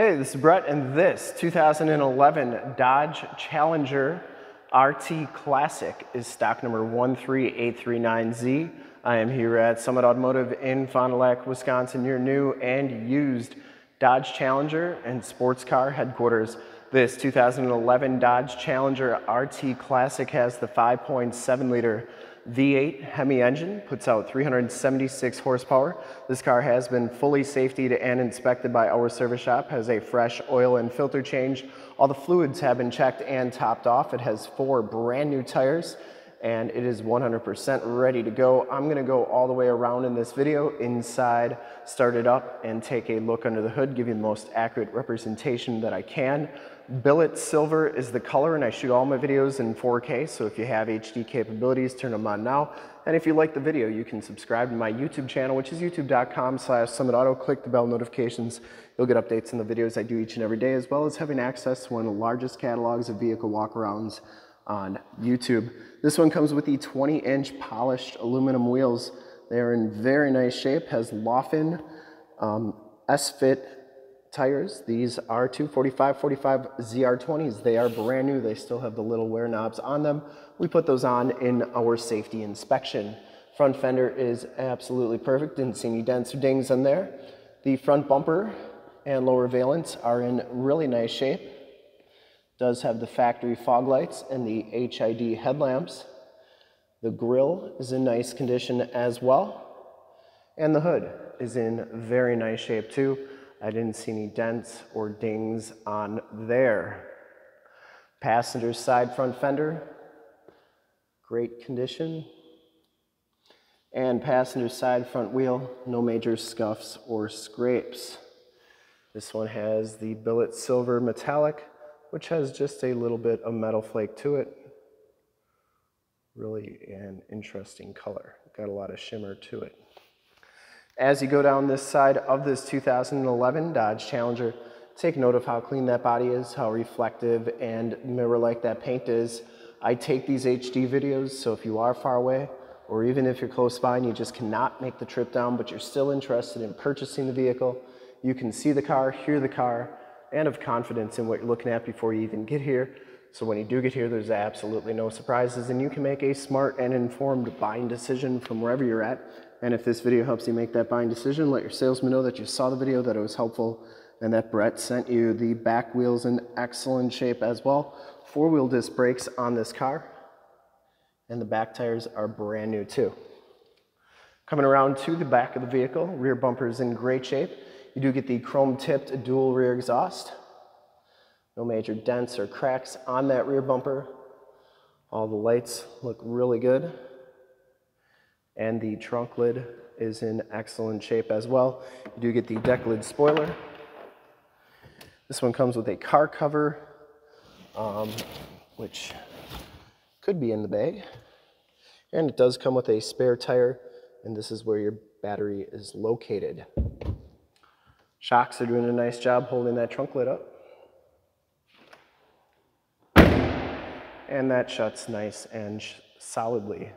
Hey, this is Brett, and this 2011 Dodge Challenger RT Classic is stock number 13839Z. I am here at Summit Automotive in Fond du Lac, Wisconsin, your new and used Dodge Challenger and sports car headquarters. This 2011 Dodge Challenger RT Classic has the 5.7 liter V8 Hemi engine, puts out 376 horsepower. This car has been fully safetied and inspected by our service shop, has a fresh oil and filter change. All the fluids have been checked and topped off. It has four brand new tires and it is 100% ready to go. I'm gonna go all the way around in this video, inside, start it up, and take a look under the hood, give you the most accurate representation that I can. Billet silver is the color, and I shoot all my videos in 4K, so if you have HD capabilities, turn them on now. And if you like the video, you can subscribe to my YouTube channel, which is youtube.com slash summitauto. Click the bell notifications. You'll get updates on the videos I do each and every day, as well as having access to one of the largest catalogs of vehicle walkarounds on YouTube. This one comes with the 20 inch polished aluminum wheels. They are in very nice shape, has Laufenn um, S-Fit tires. These are 245 45 ZR20s. They are brand new. They still have the little wear knobs on them. We put those on in our safety inspection. Front fender is absolutely perfect. Didn't see any dents or dings on there. The front bumper and lower valence are in really nice shape does have the factory fog lights and the HID headlamps. The grille is in nice condition as well. And the hood is in very nice shape too. I didn't see any dents or dings on there. Passenger side front fender, great condition. And passenger side front wheel, no major scuffs or scrapes. This one has the billet silver metallic which has just a little bit of metal flake to it. Really an interesting color. Got a lot of shimmer to it. As you go down this side of this 2011 Dodge Challenger, take note of how clean that body is, how reflective and mirror-like that paint is. I take these HD videos, so if you are far away, or even if you're close by and you just cannot make the trip down, but you're still interested in purchasing the vehicle, you can see the car, hear the car, and of confidence in what you're looking at before you even get here. So when you do get here, there's absolutely no surprises and you can make a smart and informed buying decision from wherever you're at. And if this video helps you make that buying decision, let your salesman know that you saw the video, that it was helpful, and that Brett sent you the back wheels in excellent shape as well. Four-wheel disc brakes on this car, and the back tires are brand new too. Coming around to the back of the vehicle, rear bumper is in great shape. You do get the chrome tipped dual rear exhaust. No major dents or cracks on that rear bumper. All the lights look really good. And the trunk lid is in excellent shape as well. You do get the deck lid spoiler. This one comes with a car cover, um, which could be in the bag. And it does come with a spare tire, and this is where your battery is located. Shocks are doing a nice job holding that trunk lid up. And that shuts nice and solidly.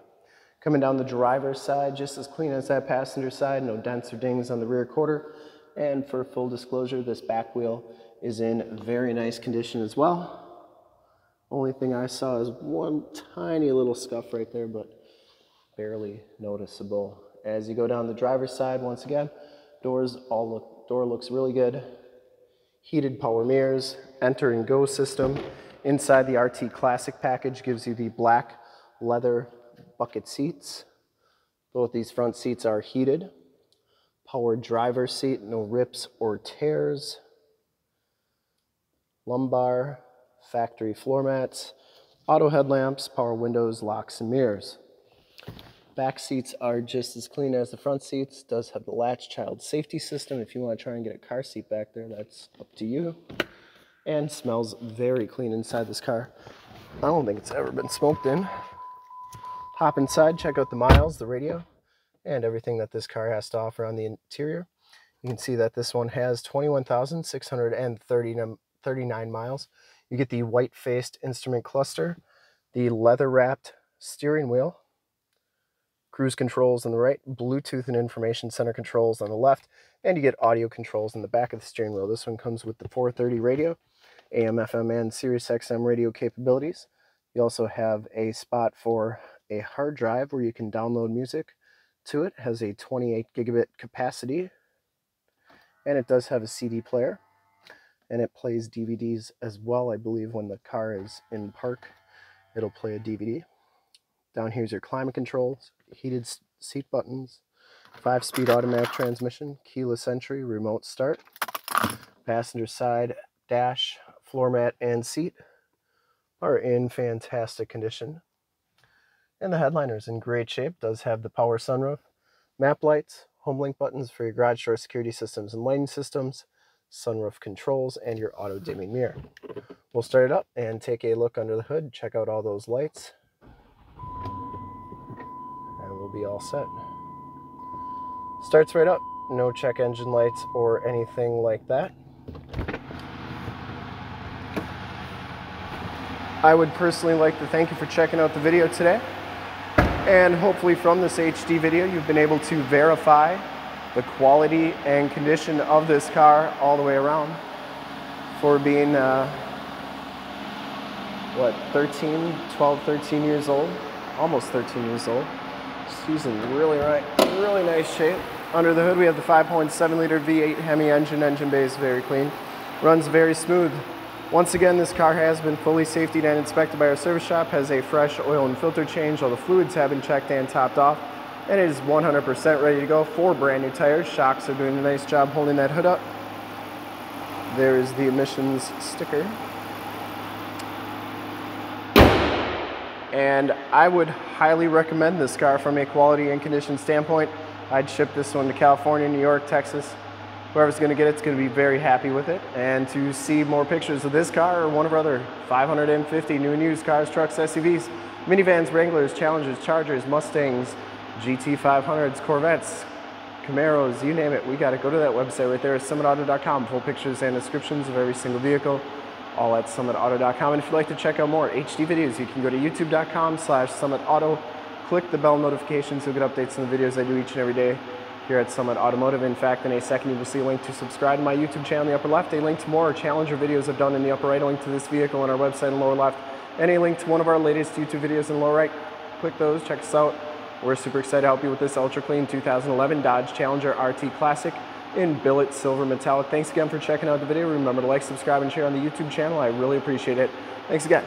Coming down the driver's side, just as clean as that passenger side, no dents or dings on the rear quarter. And for full disclosure, this back wheel is in very nice condition as well. Only thing I saw is one tiny little scuff right there, but barely noticeable. As you go down the driver's side, once again, doors all look Door looks really good. Heated power mirrors, enter and go system. Inside the RT Classic package gives you the black leather bucket seats. Both these front seats are heated. Power driver seat, no rips or tears. Lumbar, factory floor mats, auto headlamps, power windows, locks and mirrors. Back seats are just as clean as the front seats. Does have the latch child safety system. If you want to try and get a car seat back there, that's up to you. And smells very clean inside this car. I don't think it's ever been smoked in. Hop inside, check out the miles, the radio, and everything that this car has to offer on the interior. You can see that this one has 21,639 miles. You get the white-faced instrument cluster, the leather-wrapped steering wheel, cruise controls on the right, Bluetooth and information center controls on the left, and you get audio controls in the back of the steering wheel. This one comes with the 430 radio, AM, FM, and Sirius XM radio capabilities. You also have a spot for a hard drive where you can download music to it. it has a 28 gigabit capacity, and it does have a CD player, and it plays DVDs as well. I believe when the car is in park, it'll play a DVD. Down here's your climate controls, heated seat buttons, five-speed automatic transmission, keyless entry, remote start, passenger side dash, floor mat, and seat are in fantastic condition. And the headliner is in great shape, does have the power sunroof, map lights, home link buttons for your garage door security systems and lighting systems, sunroof controls, and your auto dimming mirror. We'll start it up and take a look under the hood, check out all those lights, be all set. Starts right up, no check engine lights or anything like that. I would personally like to thank you for checking out the video today. And hopefully from this HD video, you've been able to verify the quality and condition of this car all the way around for being, uh, what, 13, 12, 13 years old, almost 13 years old. She's in really, right, really nice shape. Under the hood, we have the 5.7 liter V8 Hemi engine. Engine bay is very clean. Runs very smooth. Once again, this car has been fully safety and inspected by our service shop, has a fresh oil and filter change, all the fluids have been checked and topped off, and it is 100% ready to go. Four brand new tires, shocks are doing a nice job holding that hood up. There is the emissions sticker. And I would highly recommend this car from a quality and condition standpoint. I'd ship this one to California, New York, Texas, whoever's going to get it's going to be very happy with it. And to see more pictures of this car or one of our other 550 new and used cars, trucks, SUVs, minivans, Wranglers, Challengers, Chargers, Mustangs, GT500s, Corvettes, Camaros, you name it, we got it. Go to that website right there summitauto.com. Full pictures and descriptions of every single vehicle, all at summitauto.com. And if you'd like to check out more HD videos, you can go to youtube.com slash summitauto. Click the bell notifications, you'll get updates on the videos I do each and every day here at Summit Automotive. In fact, in a second, you will see a link to subscribe to my YouTube channel in the upper left, a link to more Challenger videos I've done in the upper right, a link to this vehicle on our website in the lower left, and a link to one of our latest YouTube videos in the lower right. Click those, check us out. We're super excited to help you with this ultra clean 2011 Dodge Challenger RT Classic in billet silver metallic. Thanks again for checking out the video. Remember to like, subscribe, and share on the YouTube channel. I really appreciate it. Thanks again.